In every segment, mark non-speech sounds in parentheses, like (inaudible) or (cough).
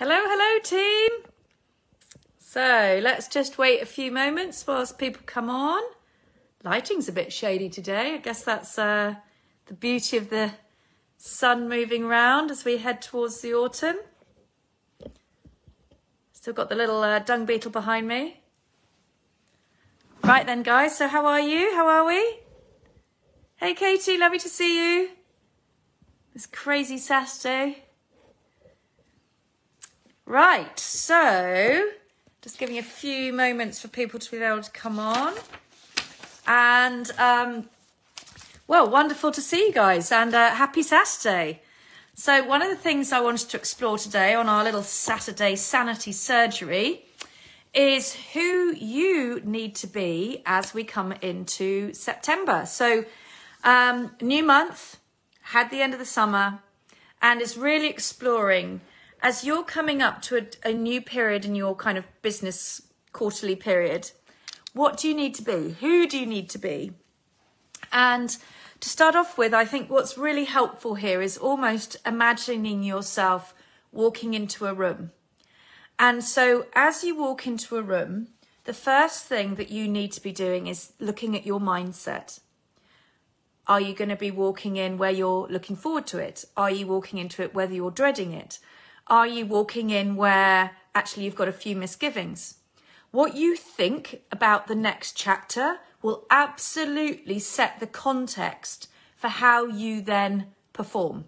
Hello, hello, team. So let's just wait a few moments whilst people come on. Lighting's a bit shady today. I guess that's uh, the beauty of the sun moving round as we head towards the autumn. Still got the little uh, dung beetle behind me. Right then, guys. So how are you? How are we? Hey, Katie. Lovely to see you. This crazy Saturday. Right, so just giving a few moments for people to be able to come on. And, um, well, wonderful to see you guys and uh, happy Saturday. So, one of the things I wanted to explore today on our little Saturday sanity surgery is who you need to be as we come into September. So, um, new month, had the end of the summer, and it's really exploring as you're coming up to a, a new period in your kind of business quarterly period, what do you need to be? Who do you need to be? And to start off with, I think what's really helpful here is almost imagining yourself walking into a room. And so as you walk into a room, the first thing that you need to be doing is looking at your mindset. Are you going to be walking in where you're looking forward to it? Are you walking into it whether you're dreading it? Are you walking in where actually you've got a few misgivings? What you think about the next chapter will absolutely set the context for how you then perform,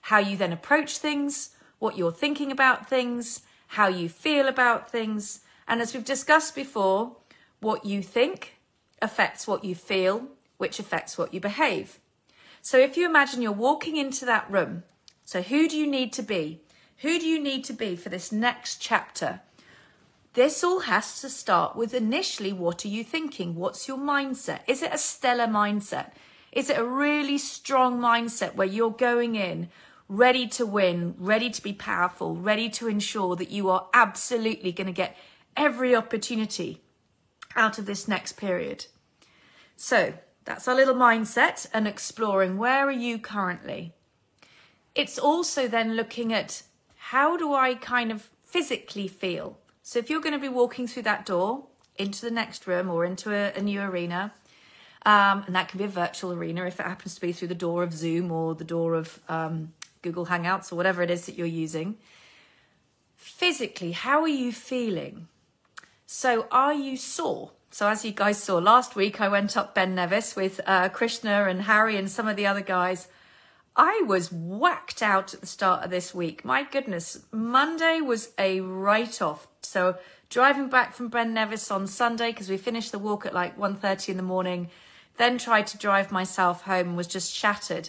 how you then approach things, what you're thinking about things, how you feel about things. And as we've discussed before, what you think affects what you feel, which affects what you behave. So if you imagine you're walking into that room, so who do you need to be? Who do you need to be for this next chapter? This all has to start with initially what are you thinking? What's your mindset? Is it a stellar mindset? Is it a really strong mindset where you're going in ready to win, ready to be powerful, ready to ensure that you are absolutely going to get every opportunity out of this next period? So that's our little mindset and exploring where are you currently? It's also then looking at how do I kind of physically feel? So if you're going to be walking through that door into the next room or into a, a new arena, um, and that can be a virtual arena if it happens to be through the door of Zoom or the door of um, Google Hangouts or whatever it is that you're using. Physically, how are you feeling? So, are you sore? So, as you guys saw last week, I went up Ben Nevis with uh, Krishna and Harry and some of the other guys I was whacked out at the start of this week. My goodness, Monday was a write off. So driving back from Ben Nevis on Sunday because we finished the walk at like 1.30 in the morning, then tried to drive myself home and was just shattered.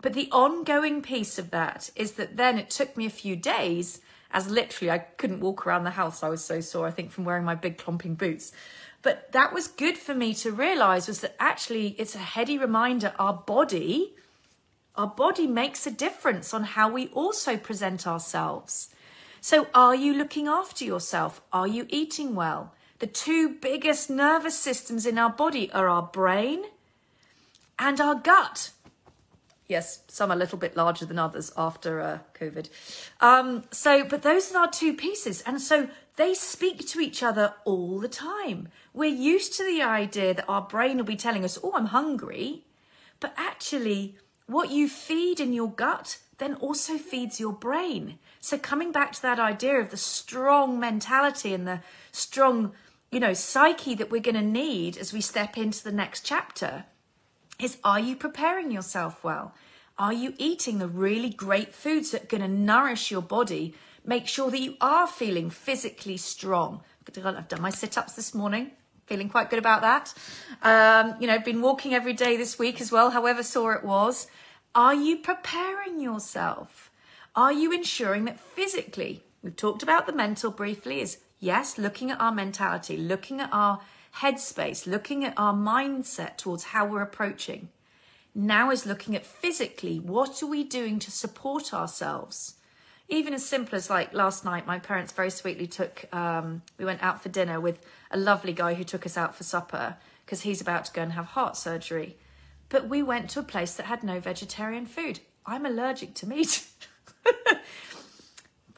But the ongoing piece of that is that then it took me a few days as literally I couldn't walk around the house. I was so sore, I think, from wearing my big clumping boots. But that was good for me to realize was that actually it's a heady reminder our body our body makes a difference on how we also present ourselves. So, are you looking after yourself? Are you eating well? The two biggest nervous systems in our body are our brain and our gut. Yes, some are a little bit larger than others after uh, COVID. Um, so, but those are our two pieces. And so they speak to each other all the time. We're used to the idea that our brain will be telling us, oh, I'm hungry. But actually, what you feed in your gut then also feeds your brain. So coming back to that idea of the strong mentality and the strong, you know, psyche that we're going to need as we step into the next chapter is are you preparing yourself well? Are you eating the really great foods that are going to nourish your body? Make sure that you are feeling physically strong. I've done my sit-ups this morning feeling quite good about that. Um, you know, been walking every day this week as well, however sore it was. Are you preparing yourself? Are you ensuring that physically, we've talked about the mental briefly, is yes, looking at our mentality, looking at our headspace, looking at our mindset towards how we're approaching. Now is looking at physically, what are we doing to support ourselves? Even as simple as like last night, my parents very sweetly took, um, we went out for dinner with a lovely guy who took us out for supper because he's about to go and have heart surgery. But we went to a place that had no vegetarian food. I'm allergic to meat. (laughs)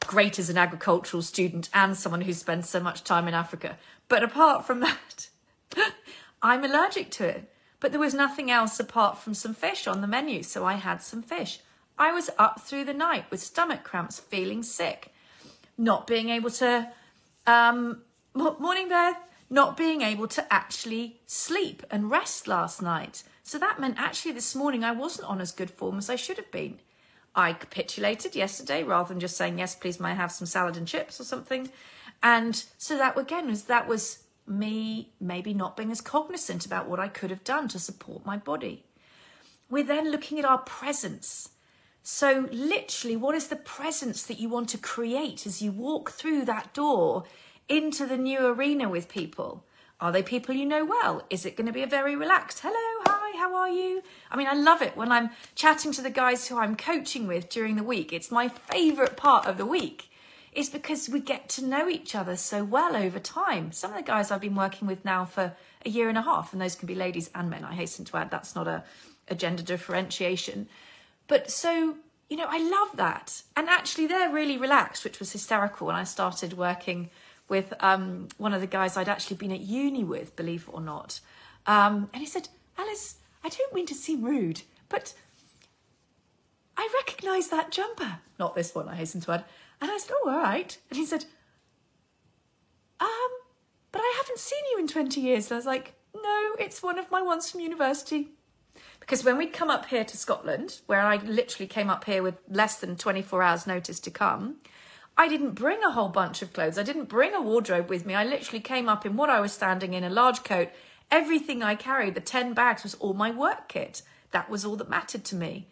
great as an agricultural student and someone who spends so much time in Africa. But apart from that, (laughs) I'm allergic to it. But there was nothing else apart from some fish on the menu, so I had some fish. I was up through the night with stomach cramps, feeling sick, not being able to, um, morning Beth, not being able to actually sleep and rest last night. So that meant actually this morning I wasn't on as good form as I should have been. I capitulated yesterday rather than just saying, yes, please, may I have some salad and chips or something? And so that again was that was me maybe not being as cognizant about what I could have done to support my body. We're then looking at our presence. So, literally, what is the presence that you want to create as you walk through that door into the new arena with people? Are they people you know well? Is it going to be a very relaxed, hello, how are you? I mean, I love it when I'm chatting to the guys who I'm coaching with during the week. It's my favourite part of the week It's because we get to know each other so well over time. Some of the guys I've been working with now for a year and a half, and those can be ladies and men, I hasten to add, that's not a, a gender differentiation. But so, you know, I love that. And actually, they're really relaxed, which was hysterical when I started working with um, one of the guys I'd actually been at uni with, believe it or not. Um, and he said, Alice, I don't mean to seem rude, but I recognise that jumper. Not this one, I hasten to add. And I said, Oh, all right. And he said, Um, but I haven't seen you in 20 years. And I was like, No, it's one of my ones from university. Because when we'd come up here to Scotland, where I literally came up here with less than 24 hours' notice to come, I didn't bring a whole bunch of clothes. I didn't bring a wardrobe with me. I literally came up in what I was standing in, a large coat. Everything I carried, the 10 bags, was all my work kit. That was all that mattered to me.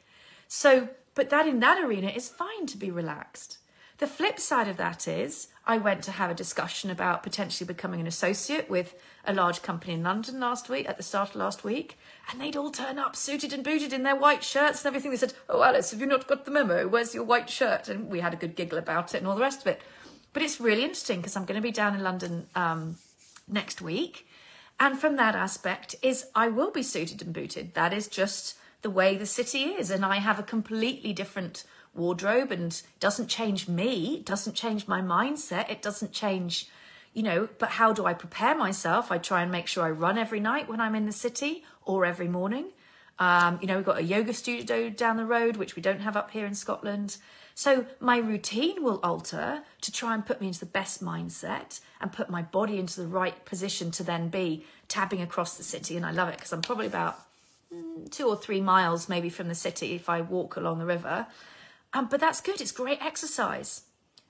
So, but that in that arena is fine to be relaxed. The flip side of that is I went to have a discussion about potentially becoming an associate with a large company in London last week, at the start of last week, and they'd all turn up suited and booted in their white shirts and everything. They said, Oh, Alice, have you not got the memo? Where's your white shirt? And we had a good giggle about it and all the rest of it. But it's really interesting because I'm going to be down in London um, next week. And from that aspect is I will be suited and booted. That is just the way the city is. And I have a completely different wardrobe and it doesn't change me, it doesn't change my mindset, it doesn't change, you know, but how do I prepare myself? I try and make sure I run every night when I'm in the city or every morning. Um, you know, we've got a yoga studio down the road, which we don't have up here in Scotland. So my routine will alter to try and put me into the best mindset and put my body into the right position to then be tabbing across the city. And I love it because I'm probably about mm, two or three miles maybe from the city if I walk along the river. Um, but that's good. It's great exercise.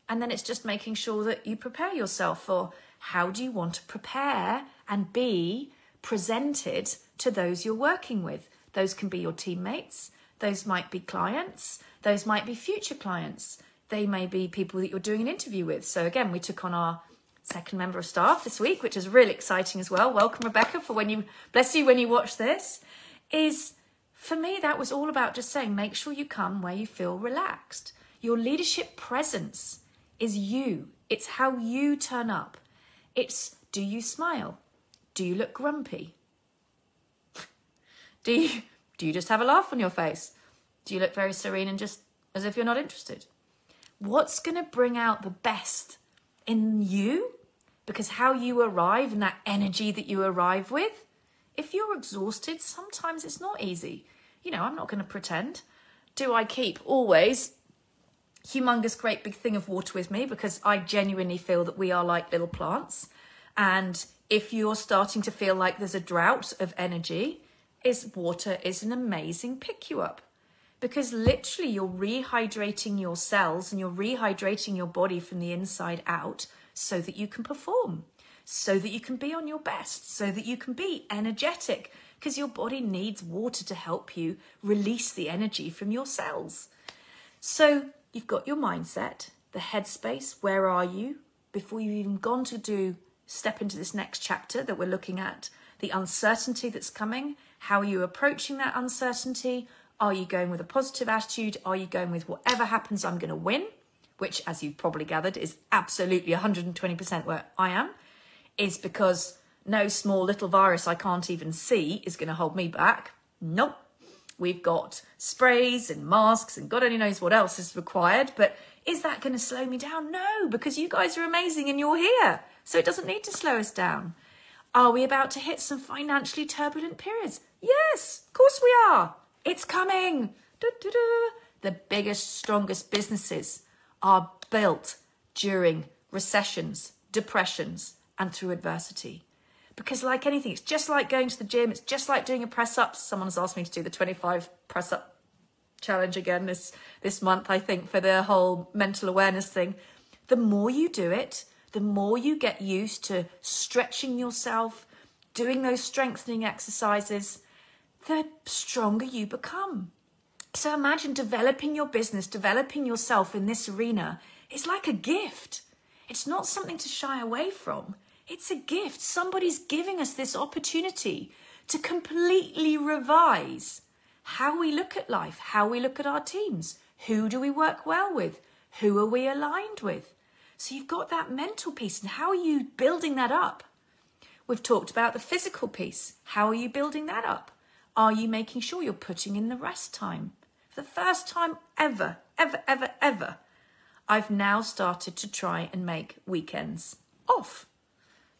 And then it's just making sure that you prepare yourself for how do you want to prepare and be presented to those you're working with. Those can be your teammates, those might be clients, those might be future clients. They may be people that you're doing an interview with. So again, we took on our second member of staff this week, which is really exciting as well. Welcome, Rebecca, for when you bless you when you watch this. Is for me, that was all about just saying, make sure you come where you feel relaxed. Your leadership presence is you. It's how you turn up. It's do you smile? Do you look grumpy? (laughs) Do you, do you just have a laugh on your face? Do you look very serene and just as if you're not interested? What's going to bring out the best in you? Because how you arrive and that energy that you arrive with, if you're exhausted, sometimes it's not easy you know, I'm not going to pretend. Do I keep always humongous great big thing of water with me because I genuinely feel that we are like little plants. And if you're starting to feel like there's a drought of energy, is water is an amazing pick you up because literally you're rehydrating your cells and you're rehydrating your body from the inside out so that you can perform, so that you can be on your best, so that you can be energetic, because your body needs water to help you release the energy from your cells. So you've got your mindset, the headspace, where are you? Before you've even gone to do step into this next chapter that we're looking at, the uncertainty that's coming, how are you approaching that uncertainty? Are you going with a positive attitude? Are you going with whatever happens, I'm going to win? Which, as you've probably gathered, is absolutely 120% where I am, is because no small little virus I can't even see is going to hold me back. Nope. We've got sprays and masks and God only knows what else is required. But is that going to slow me down? No, because you guys are amazing and you're here. So it doesn't need to slow us down. Are we about to hit some financially turbulent periods? Yes, of course we are. It's coming. The biggest, strongest businesses are built during recessions, depressions, and through adversity. Because, like anything, it's just like going to the gym, it's just like doing a press up. Someone's asked me to do the 25 press up challenge again this, this month, I think, for the whole mental awareness thing. The more you do it, the more you get used to stretching yourself, doing those strengthening exercises, the stronger you become. So imagine developing your business, developing yourself in this arena is like a gift. It's not something to shy away from. It's a gift. Somebody's giving us this opportunity to completely revise how we look at life, how we look at our teams. Who do we work well with? Who are we aligned with? So you've got that mental piece, and how are you building that up? We've talked about the physical piece. How are you building that up? Are you making sure you're putting in the rest time? For the first time ever, ever, ever, ever, I've now started to try and make weekends off.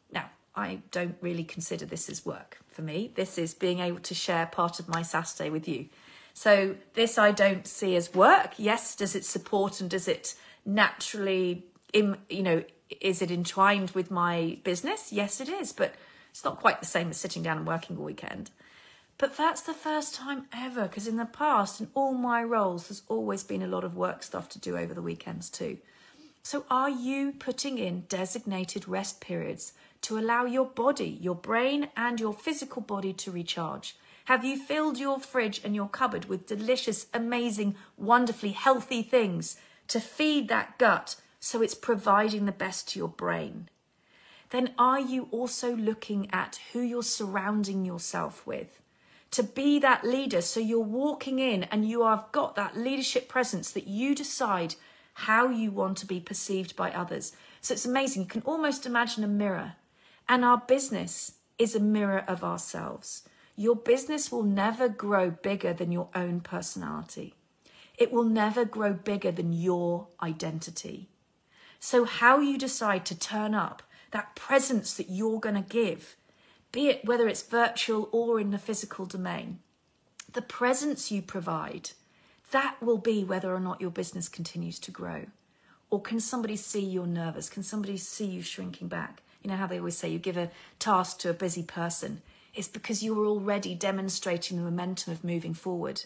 Now, I don't really consider this as work for me. This is being able to share part of my Saturday with you. So, this I don't see as work. Yes, does it support and does it naturally, you know, is it entwined with my business? Yes, it is, but it's not quite the same as sitting down and working all weekend. But that's the first time ever, because in the past, in all my roles, there's always been a lot of work stuff to do over the weekends too. So, are you putting in designated rest periods to allow your body, your brain, and your physical body to recharge? Have you filled your fridge and your cupboard with delicious, amazing, wonderfully healthy things to feed that gut so it's providing the best to your brain? Then, are you also looking at who you're surrounding yourself with? to be that leader. So you're walking in and you have got that leadership presence that you decide how you want to be perceived by others. So it's amazing. You can almost imagine a mirror. And our business is a mirror of ourselves. Your business will never grow bigger than your own personality. It will never grow bigger than your identity. So, how you decide to turn up, that presence that you're going to give, be it whether it's virtual or in the physical domain, the presence you provide, that will be whether or not your business continues to grow. Or can somebody see you're nervous? Can somebody see you shrinking back? You know how they always say you give a task to a busy person. It's because you are already demonstrating the momentum of moving forward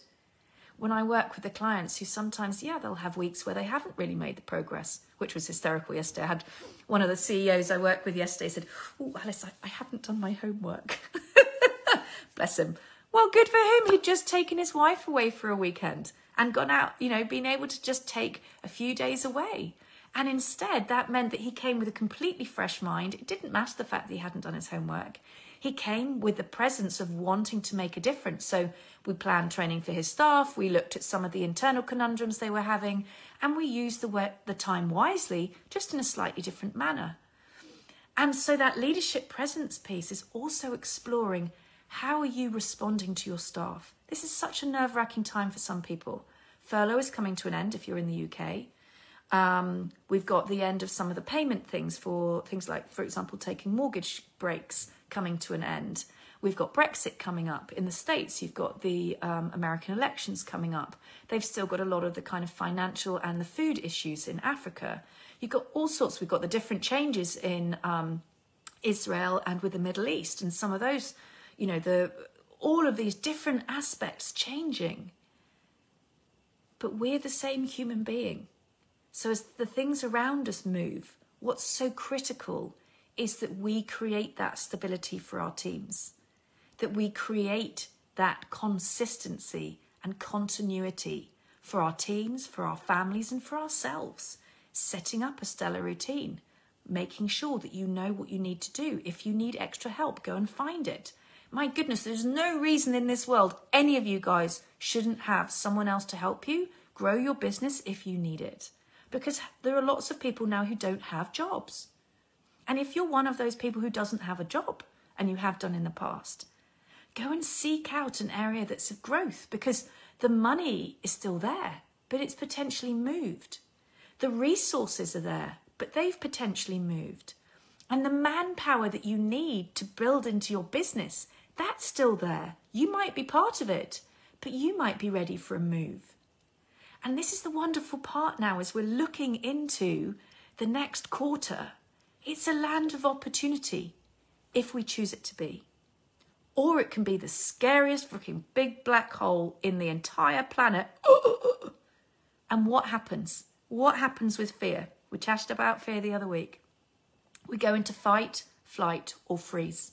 when I work with the clients who sometimes, yeah, they'll have weeks where they haven't really made the progress, which was hysterical yesterday. I had one of the CEOs I work with yesterday said, Oh, Alice, I, I haven't done my homework. (laughs) Bless him. Well, good for him. He'd just taken his wife away for a weekend and gone out, you know, being able to just take a few days away. And instead, that meant that he came with a completely fresh mind. It didn't matter the fact that he hadn't done his homework. He came with the presence of wanting to make a difference. So we planned training for his staff, we looked at some of the internal conundrums they were having, and we used the, the time wisely, just in a slightly different manner. And so that leadership presence piece is also exploring how are you responding to your staff? This is such a nerve wracking time for some people. Furlough is coming to an end if you're in the UK. Um, we've got the end of some of the payment things for things like, for example, taking mortgage breaks coming to an end. We've got Brexit coming up in the States. You've got the um, American elections coming up. They've still got a lot of the kind of financial and the food issues in Africa. You've got all sorts. We've got the different changes in um, Israel and with the Middle East, and some of those, you know, the all of these different aspects changing. But we're the same human being. So as the things around us move, what's so critical is that we create that stability for our teams, that we create that consistency and continuity for our teams, for our families, and for ourselves. Setting up a stellar routine, making sure that you know what you need to do. If you need extra help, go and find it. My goodness, there's no reason in this world any of you guys shouldn't have someone else to help you grow your business if you need it. Because there are lots of people now who don't have jobs. And if you're one of those people who doesn't have a job and you have done in the past, go and seek out an area that's of growth because the money is still there, but it's potentially moved. The resources are there, but they've potentially moved. And the manpower that you need to build into your business, that's still there. You might be part of it, but you might be ready for a move. And this is the wonderful part now as we're looking into the next quarter. It's a land of opportunity if we choose it to be. Or it can be the scariest freaking big black hole in the entire planet. (gasps) And what happens? What happens with fear? We chatted about fear the other week. We go into fight, flight, or freeze.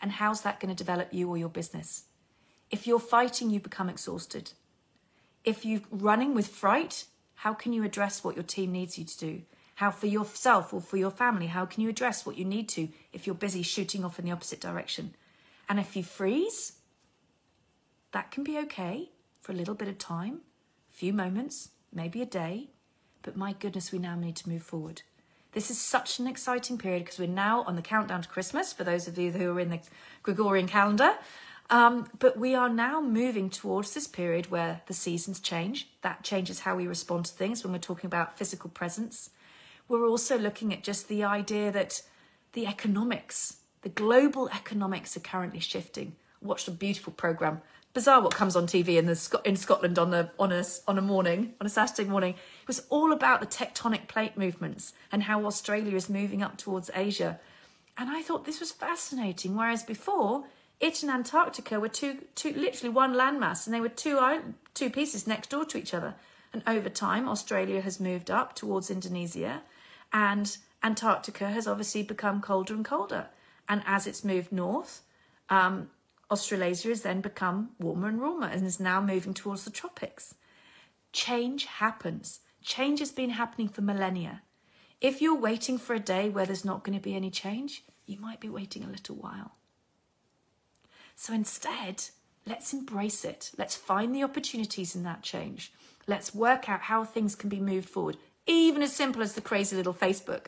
And how's that going to develop you or your business? If you're fighting, you become exhausted. If you're running with fright, how can you address what your team needs you to do? How for yourself or for your family, how can you address what you need to if you're busy shooting off in the opposite direction? And if you freeze, that can be okay for a little bit of time, a few moments, maybe a day, but my goodness, we now need to move forward. This is such an exciting period because we're now on the countdown to Christmas for those of you who are in the Gregorian calendar. Um, but we are now moving towards this period where the seasons change. That changes how we respond to things when we're talking about physical presence. We're also looking at just the idea that the economics, the global economics are currently shifting. I watched a beautiful program. Bizarre what comes on TV in the in Scotland on the on a on a morning on a Saturday morning. It was all about the tectonic plate movements and how Australia is moving up towards Asia. And I thought this was fascinating. Whereas before, it and Antarctica were two, two literally one landmass, and they were two two pieces next door to each other. And over time, Australia has moved up towards Indonesia, and Antarctica has obviously become colder and colder. And as it's moved north, um, Australasia has then become warmer and warmer and is now moving towards the tropics. Change happens. Change has been happening for millennia. If you're waiting for a day where there's not going to be any change, you might be waiting a little while. So instead, let's embrace it. Let's find the opportunities in that change. Let's work out how things can be moved forward, even as simple as the crazy little Facebook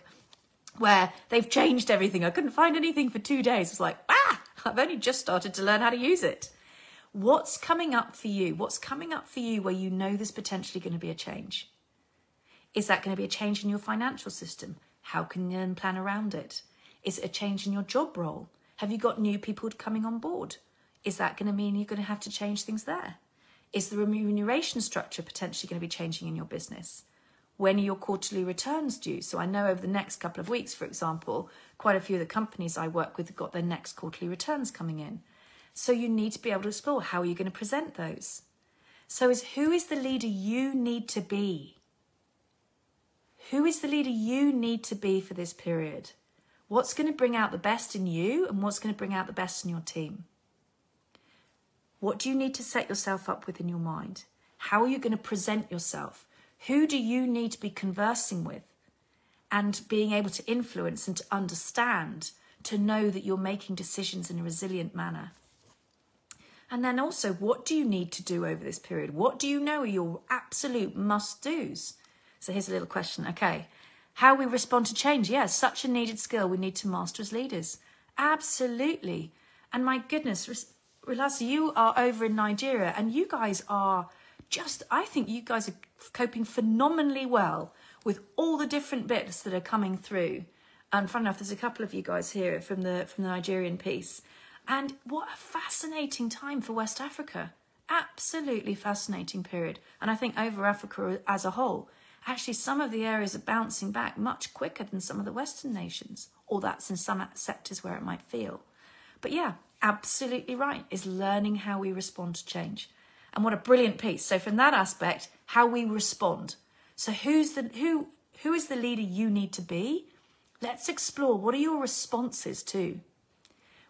where they've changed everything. I couldn't find anything for two days. It's like, ah, I've only just started to learn how to use it. What's coming up for you? What's coming up for you where you know there's potentially going to be a change? Is that going to be a change in your financial system? How can you plan around it? Is it a change in your job role? Have you got new people coming on board? Is that going to mean you're going to have to change things there? Is the remuneration structure potentially going to be changing in your business? When are your quarterly returns due? So I know over the next couple of weeks, for example, quite a few of the companies I work with have got their next quarterly returns coming in. So you need to be able to explore how are you going to present those. So is who is the leader you need to be? Who is the leader you need to be for this period? What's going to bring out the best in you and what's going to bring out the best in your team? What do you need to set yourself up with in your mind? How are you going to present yourself? Who do you need to be conversing with and being able to influence and to understand to know that you're making decisions in a resilient manner? And then also, what do you need to do over this period? What do you know are your absolute must do's? So here's a little question. Okay. How we respond to change. Yes, yeah, such a needed skill we need to master as leaders. Absolutely. And my goodness, Rilasa, you are over in Nigeria and you guys are just, I think you guys are coping phenomenally well with all the different bits that are coming through. And fun enough, there's a couple of you guys here from the from the Nigerian piece. And what a fascinating time for West Africa. Absolutely fascinating period. And I think over Africa as a whole, actually some of the areas are bouncing back much quicker than some of the Western nations, or that's in some sectors where it might feel. But yeah, absolutely right, is learning how we respond to change. And what a brilliant piece. So from that aspect, how we respond. So who's the who who is the leader you need to be? Let's explore what are your responses to?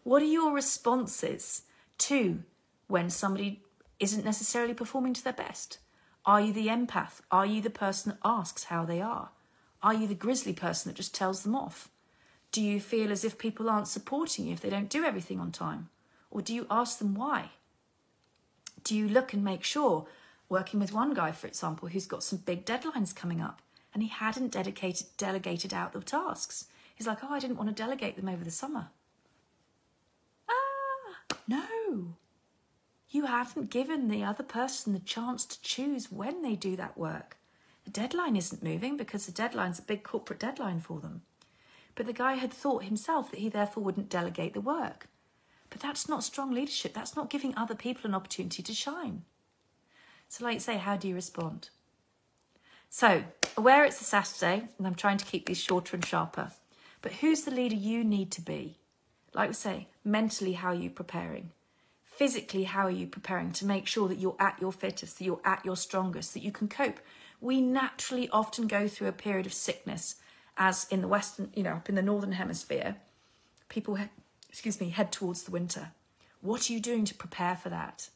What are your responses to when somebody isn't necessarily performing to their best? Are you the empath? Are you the person that asks how they are? Are you the grizzly person that just tells them off? Do you feel as if people aren't supporting you if they don't do everything on time? Or do you ask them why? Do you look and make sure? Working with one guy, for example, who's got some big deadlines coming up and he hadn't dedicated, delegated out the tasks. He's like, oh, I didn't want to delegate them over the summer. Ah, No. You haven't given the other person the chance to choose when they do that work. The deadline isn't moving because the deadline's a big corporate deadline for them. But the guy had thought himself that he therefore wouldn't delegate the work. But that's not strong leadership. That's not giving other people an opportunity to shine. So, like you say, how do you respond? So, aware it's a Saturday, and I'm trying to keep these shorter and sharper. But who's the leader you need to be? Like we say, mentally, how are you preparing? Physically, how are you preparing to make sure that you're at your fittest, that you're at your strongest, that you can cope? We naturally often go through a period of sickness, as in the Western, you know, up in the Northern Hemisphere, people, excuse me, head towards the winter. What are you doing to prepare for that?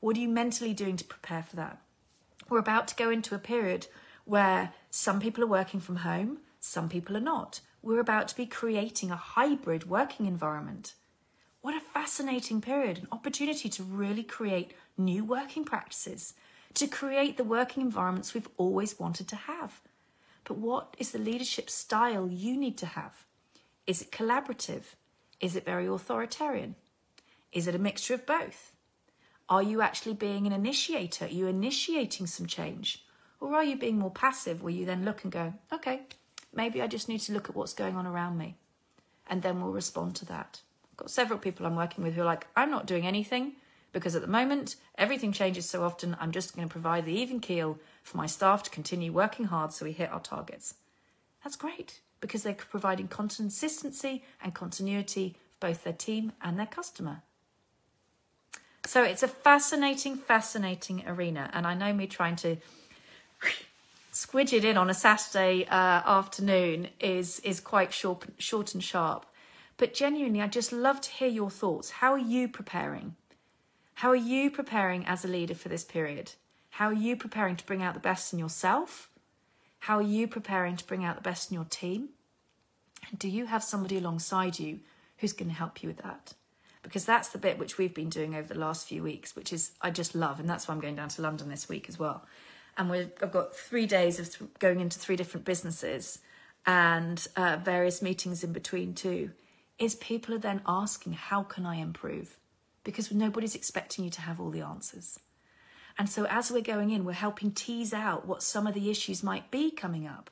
What are you mentally doing to prepare for that? We're about to go into a period where some people are working from home, some people are not. We're about to be creating a hybrid working environment. What a fascinating period, an opportunity to really create new working practices, to create the working environments we've always wanted to have. But what is the leadership style you need to have? Is it collaborative? Is it very authoritarian? Is it a mixture of both? Are you actually being an initiator? Are you initiating some change? Or are you being more passive where you then look and go, okay, maybe I just need to look at what's going on around me and then we'll respond to that. I've got several people I'm working with who are like, I'm not doing anything because at the moment everything changes so often. I'm just going to provide the even keel for my staff to continue working hard so we hit our targets. That's great because they're providing consistency and continuity for both their team and their customer. So it's a fascinating, fascinating arena. And I know me trying to (laughs) squidge it in on a Saturday uh, afternoon is is quite short, short and sharp. But genuinely, I'd just love to hear your thoughts. How are you preparing? How are you preparing as a leader for this period? How are you preparing to bring out the best in yourself? How are you preparing to bring out the best in your team? And do you have somebody alongside you who's going to help you with that? Because that's the bit which we've been doing over the last few weeks, which is I just love. And that's why I'm going down to London this week as well and I've got three days of th- going into three different businesses and uh, various meetings in between too, is people are then asking, how can I improve? Because nobody's expecting you to have all the answers. And so as we're going in, we're helping tease out what some of the issues might be coming up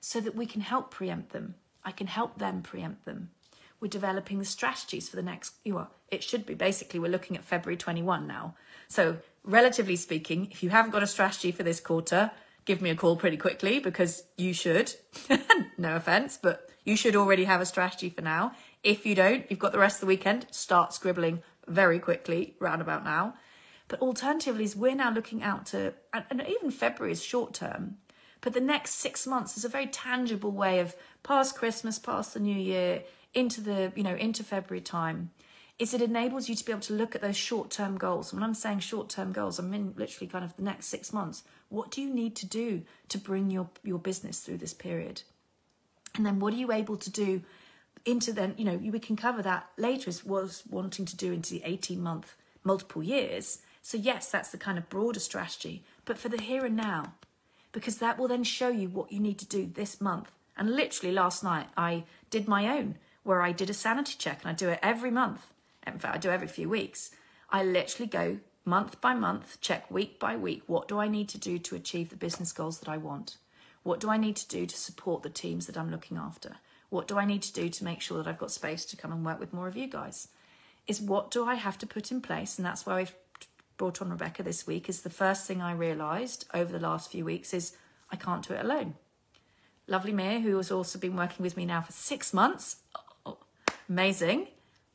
so that we can help preempt them. I can help them preempt them. We're developing the strategies for the next, well, it should be basically, we're looking at February 21 now. So relatively speaking, if you haven't got a strategy for this quarter, give me a call pretty quickly because you should. (laughs) no offense, but you should already have a strategy for now. If you don't, you've got the rest of the weekend. Start scribbling very quickly, round about now. But alternatively, is we're now looking out to, and even February is short term, but the next six months is a very tangible way of past Christmas, past the New Year, into the you know into February time is it enables you to be able to look at those short term goals. when I'm saying short term goals, I mean literally kind of the next six months. What do you need to do to bring your, your business through this period? And then what are you able to do into then, you know, we can cover that later as was wanting to do into the 18 month, multiple years. So, yes, that's the kind of broader strategy, but for the here and now, because that will then show you what you need to do this month. And literally last night, I did my own where I did a sanity check and I do it every month in fact, I do every few weeks. I literally go month by month, check week by week. What do I need to do to achieve the business goals that I want? What do I need to do to support the teams that I'm looking after? What do I need to do to make sure that I've got space to come and work with more of you guys? Is what do I have to put in place? And that's why I've brought on Rebecca this week. Is the first thing I realised over the last few weeks is I can't do it alone. Lovely Mia, who has also been working with me now for six months, oh, amazing,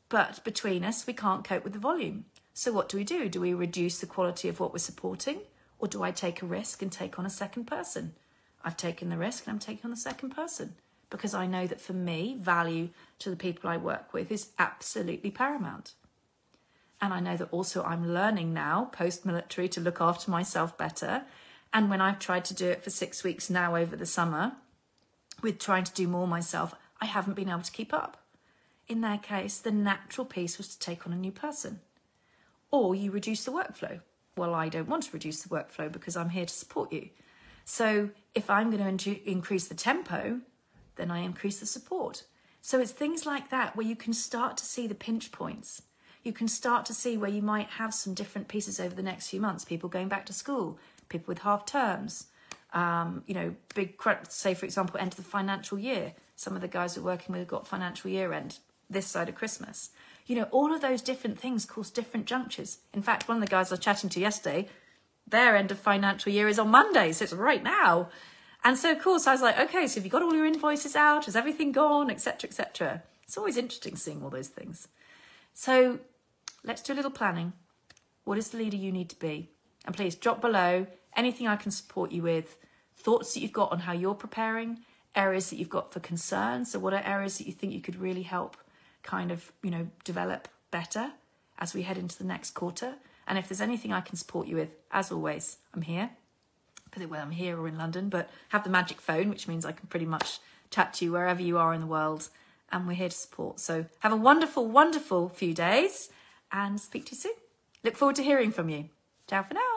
but between us, we can't cope with the volume. So what do we do? Do we reduce the quality of what we're supporting? Or do I take a risk and take on a second person? I've taken the risk and I'm taking on the second person because I know that for me, value to the people I work with is absolutely paramount. And I know that also I'm learning now, post military, to look after myself better. And when I've tried to do it for six weeks now over the summer, with trying to do more myself, I haven't been able to keep up in their case, the natural piece was to take on a new person. Or you reduce the workflow. Well, I don't want to reduce the workflow because I'm here to support you. So if I'm going to increase the tempo, then I increase the support. So it's things like that where you can start to see the pinch points. You can start to see where you might have some different pieces over the next few months. People going back to school, people with half terms, um, you know, big, say for example, end of the financial year. Some of the guys we're working with have got financial year end this side of Christmas. You know, all of those different things cause different junctures. In fact, one of the guys I was chatting to yesterday, their end of financial year is on Monday, so it's right now. And so, of course, I was like, okay, so have you got all your invoices out? Has everything gone, etc., etc. It's always interesting seeing all those things. So let's do a little planning. What is the leader you need to be? And please drop below anything I can support you with, thoughts that you've got on how you're preparing, areas that you've got for concern. So what are areas that you think you could really help kind of, you know, develop better as we head into the next quarter? And if there's anything I can support you with, as always, I'm here whether I'm here or in London, but have the magic phone, which means I can pretty much chat to you wherever you are in the world. And we're here to support. So have a wonderful, wonderful few days and speak to you soon. Look forward to hearing from you. Ciao for now.